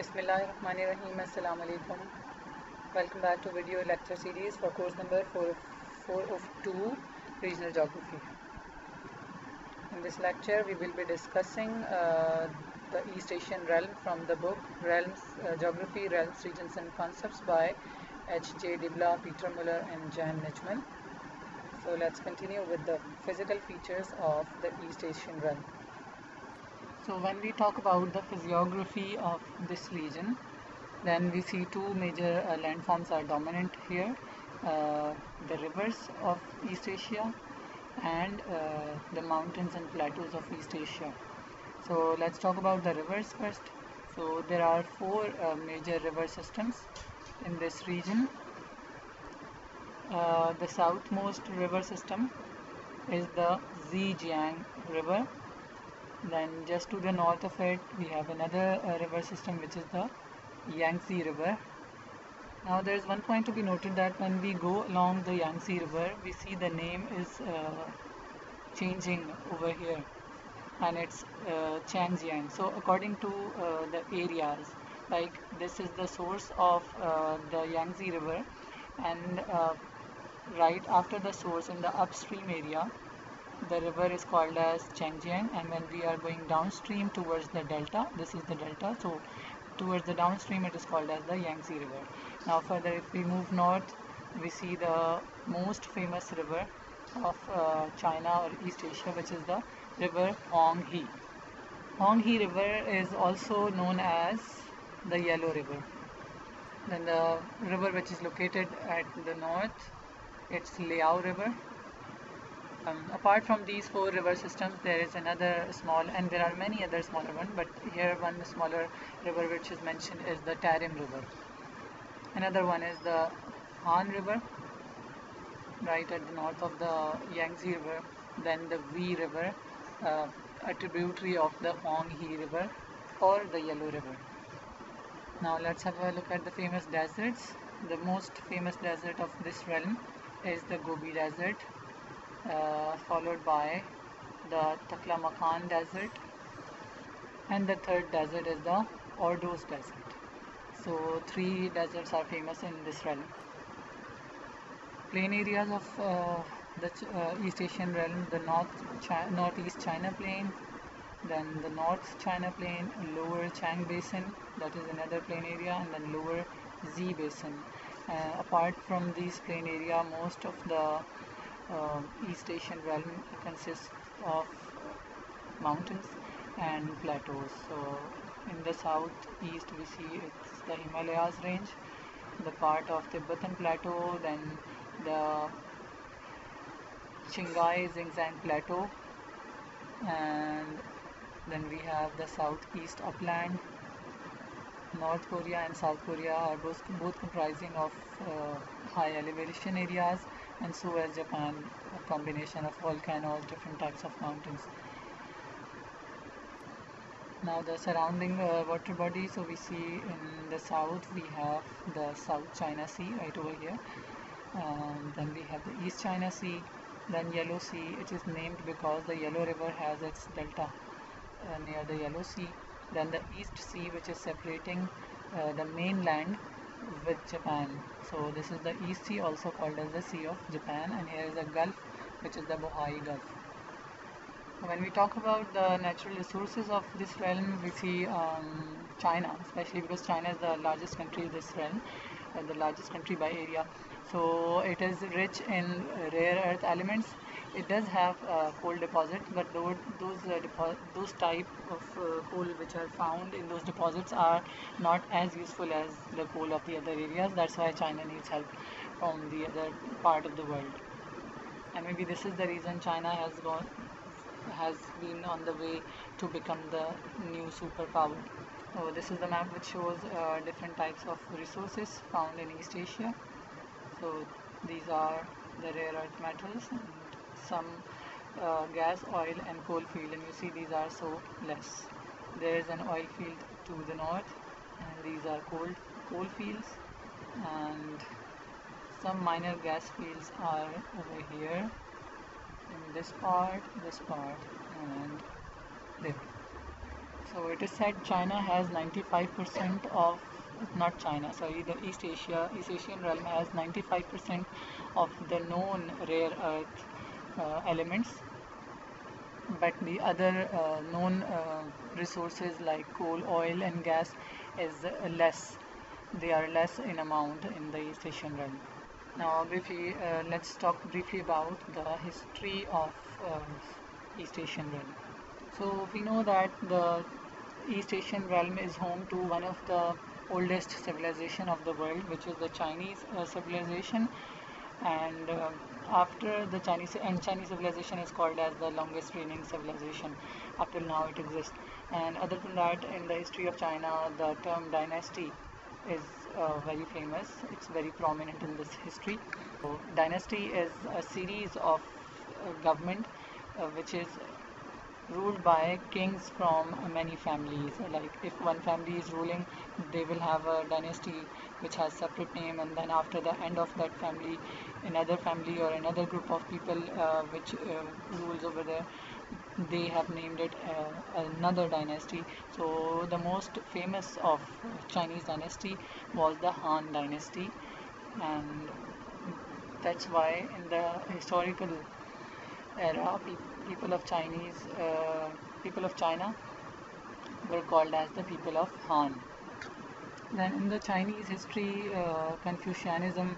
Bismillahirrahmanirrahim. Assalamu alaikum. Welcome back to video lecture series for course number 4, 4 of 2 Regional Geography. In this lecture we will be discussing uh, the East Asian realm from the book Realms uh, Geography, Realms, Regions and Concepts by H.J. de Blij, Peter Muller and Jan Nijman. So let's continue with the physical features of the East Asian realm. So when we talk about the physiography of this region, then we see two major uh, landforms are dominant here. Uh, the rivers of East Asia and uh, the mountains and plateaus of East Asia. So let's talk about the rivers first. So there are four uh, major river systems in this region. Uh, the southmost river system is the Zhejiang River then just to the north of it we have another uh, river system which is the Yangtze River. Now there is one point to be noted that when we go along the Yangtze River we see the name is uh, changing over here and it's uh, Changjiang. So according to uh, the areas like this is the source of uh, the Yangtze River and uh, right after the source in the upstream area the river is called as Changjiang and when we are going downstream towards the delta this is the delta so towards the downstream it is called as the Yangtze river. Now further if we move north we see the most famous river of uh, China or East Asia which is the river Honghe. Honghe river is also known as the Yellow river. Then the river which is located at the north it's Liao river um, apart from these four river systems, there is another small, and there are many other smaller ones, but here one smaller river which is mentioned is the Tarim River. Another one is the Han River, right at the north of the Yangtze River. Then the Wei River, uh, a tributary of the Honghe River or the Yellow River. Now let's have a look at the famous deserts. The most famous desert of this realm is the Gobi Desert uh, followed by the Taklamakan desert and the third desert is the Ordos desert. So three deserts are famous in this realm. Plain areas of uh, the uh, East Asian realm, the North Chi Northeast China Plain, then the North China Plain, Lower Chang Basin, that is another plain area, and then Lower Xi Basin. Uh, apart from these plain area, most of the uh, East Asian realm consists of mountains and plateaus. So in the southeast we see it's the Himalayas range, the part of Tibetan plateau, then the Qinghai Xizang plateau and then we have the southeast upland North Korea and South Korea are both, both comprising of uh, high elevation areas and so as Japan, a combination of volcanoes, different types of mountains. Now the surrounding uh, water body, so we see in the south we have the South China Sea right over here. Um, then we have the East China Sea, then Yellow Sea. It is named because the Yellow River has its delta uh, near the Yellow Sea. Then the East Sea, which is separating uh, the mainland with Japan. So this is the East Sea also called as the Sea of Japan and here is a gulf which is the Bohai Gulf. When we talk about the natural resources of this realm, we see um, China, especially because China is the largest country in this realm, uh, the largest country by area. So it is rich in rare earth elements it does have uh, coal deposits but those those, uh, those type of uh, coal which are found in those deposits are not as useful as the coal of the other areas. That's why China needs help from the other part of the world. And maybe this is the reason China has gone has been on the way to become the new superpower. So this is the map which shows uh, different types of resources found in East Asia. So these are the rare earth metals some uh, gas, oil and coal field and you see these are so less. There is an oil field to the north and these are coal, coal fields and some minor gas fields are over here in this part, this part and there. So it is said China has 95% of not China, sorry, the East Asia, East Asian realm has 95% of the known rare earth elements, but the other uh, known uh, resources like coal, oil, and gas is less. They are less in amount in the East Asian realm. Now, briefly, uh, let's talk briefly about the history of uh, East Asian realm. So we know that the East Asian realm is home to one of the oldest civilization of the world, which is the Chinese uh, civilization. And uh, after the Chinese and Chinese civilization is called as the longest reigning civilization up till now it exists. And other than that, in the history of China, the term dynasty is uh, very famous. It's very prominent in this history. So, dynasty is a series of uh, government uh, which is ruled by kings from many families. Like if one family is ruling they will have a dynasty which has separate name and then after the end of that family another family or another group of people uh, which uh, rules over there they have named it uh, another dynasty. So the most famous of chinese dynasty was the han dynasty and that's why in the historical era people of Chinese uh, people of China were called as the people of Han. Then in the Chinese history, uh, Confucianism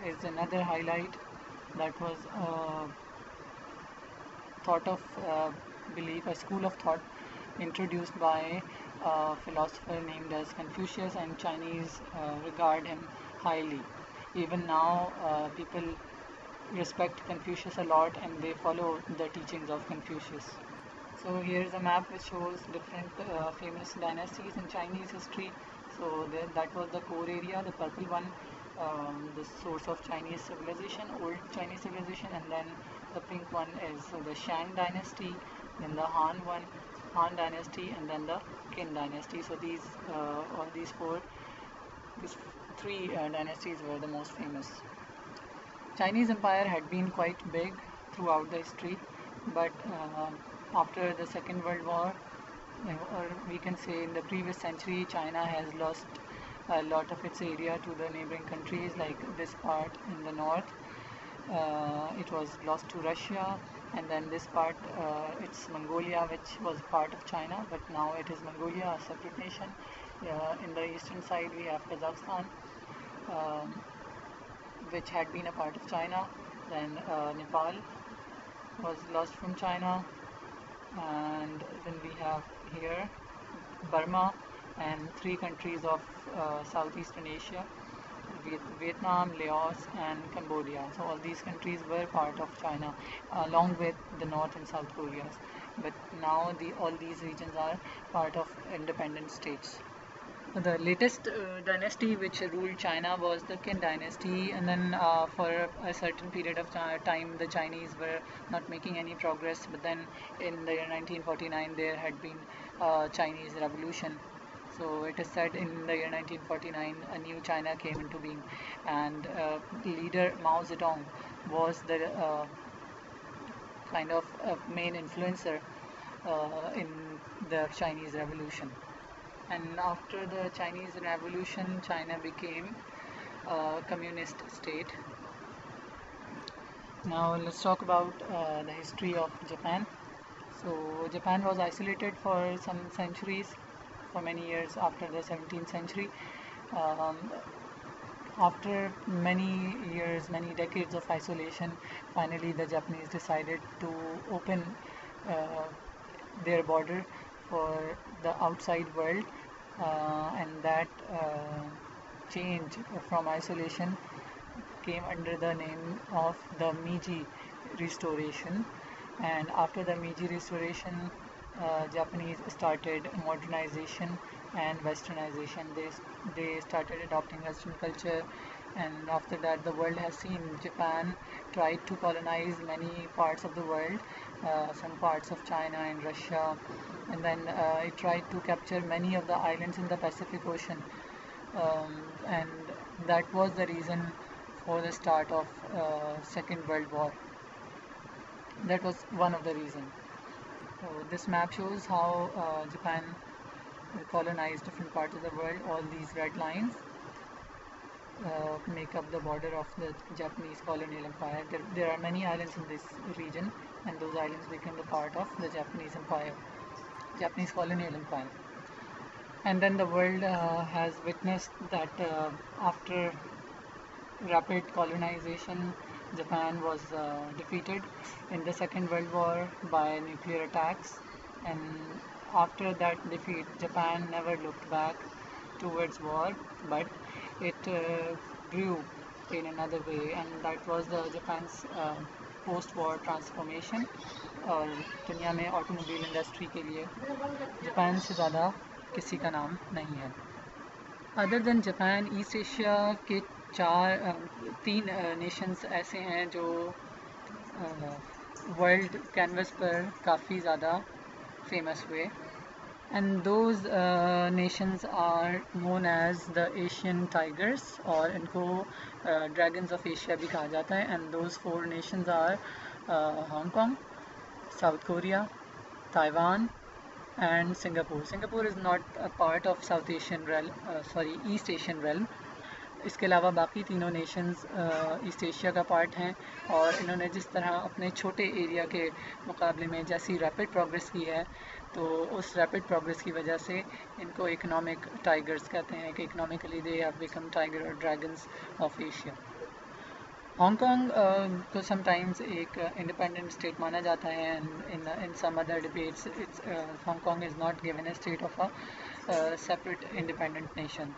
is another highlight that was uh, thought of uh, belief, a school of thought introduced by a philosopher named as Confucius and Chinese uh, regard him highly. Even now, uh, people respect Confucius a lot and they follow the teachings of Confucius. So here is a map which shows different uh, famous dynasties in Chinese history. So there, that was the core area, the purple one, um, the source of Chinese civilization, old Chinese civilization, and then the pink one is the Shang dynasty, then the Han one, Han dynasty, and then the Qin dynasty. So these, uh, all these four, these three uh, dynasties were the most famous. Chinese Empire had been quite big throughout the history, but uh, after the Second World War, or we can say in the previous century, China has lost a lot of its area to the neighboring countries, like this part in the north. Uh, it was lost to Russia, and then this part, uh, it's Mongolia, which was part of China, but now it is Mongolia, a separate nation. Uh, in the eastern side, we have Kazakhstan. Um, which had been a part of China. Then uh, Nepal was lost from China, and then we have here Burma and three countries of uh, Southeastern Asia. Vietnam, Laos, and Cambodia. So all these countries were part of China, along with the North and South Koreas. But now the all these regions are part of independent states. The latest uh, dynasty which ruled China was the Qing dynasty, and then uh, for a certain period of time, the Chinese were not making any progress. But then in the year 1949, there had been a Chinese Revolution. So it is said in the year 1949, a new China came into being, and uh, leader Mao Zedong was the uh, kind of main influencer uh, in the Chinese Revolution and after the Chinese Revolution China became a communist state. Now let's talk about uh, the history of Japan. So Japan was isolated for some centuries, for many years after the 17th century. Um, after many years, many decades of isolation, finally the Japanese decided to open uh, their border for the outside world and that uh, change from isolation came under the name of the Meiji restoration. And after the Meiji restoration uh, Japanese started modernization and westernization. They they started adopting western culture. And after that the world has seen Japan tried to colonize many parts of the world uh, some parts of China and Russia and then uh, it tried to capture many of the islands in the Pacific Ocean um, and that was the reason for the start of uh, Second World War that was one of the reasons so this map shows how uh, Japan colonized different parts of the world. All these red lines uh, make up the border of the Japanese colonial empire. There, there, are many islands in this region and those islands became the part of the Japanese empire, Japanese colonial empire. And then the world uh, has witnessed that uh, after rapid colonization, Japan was uh, defeated in the Second World War by nuclear attacks and after that defeat, Japan never looked back towards war but it uh, grew in another way and that was the Japan's uh, war transformation और दुनिया में automobile industry के लिए Japan से ज़्यादा किसी का नाम नहीं है। Other than Japan East Asia के चार तीन नेशंस ऐसे हैं जो वर्ल्ड कैनवस पर काफ़ी ज़्यादा फ़ेमस हुए। And those uh, nations are known as the Asian tigers और इनको uh, dragons of Asia भी कहा जाता है and those four nations are uh, Hong Kong, South Korea, Taiwan and Singapore. Singapore is not a part of South Asian realm, uh, sorry East Asian realm. इसके अलावा बाकी तीनों nations East Asia का part हैं और इन्होंने जिस तरह अपने छोटे एरिया के मुकाबले में जैसी रैपिड प्रोग्रेस की है तो उस रैपिड प्रोग्रेस की वजह से इनको इकोनॉमिक टाइगर्स कहते हैं कि economically they have become tiger और dragons of Asia Hong Kong को समटाइम्स एक इंडिपेंडेंट स्टेट माना जाता है and in in some other debates it's Hong Kong is not given a state of a separate independent nation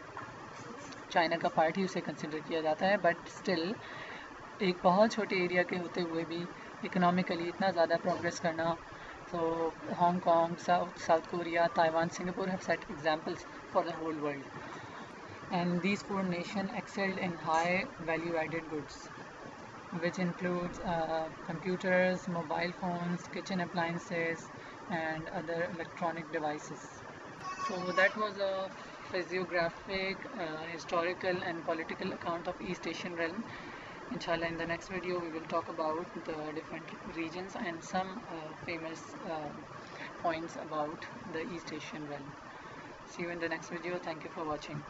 China का part ही उसे consider किया जाता है बट स्टिल एक बहुत छोटे एरिया के होते हुए भी इकोनॉमिकली इतना ज़्यादा प्रोग्रेस करना So Hong Kong, South, South Korea, Taiwan, Singapore have set examples for the whole world. And these four nations excelled in high value-added goods, which includes uh, computers, mobile phones, kitchen appliances, and other electronic devices. So that was a physiographic, uh, historical and political account of East Asian realm Inshallah in the next video we will talk about the different regions and some uh, famous uh, points about the East Asian realm. See you in the next video. Thank you for watching.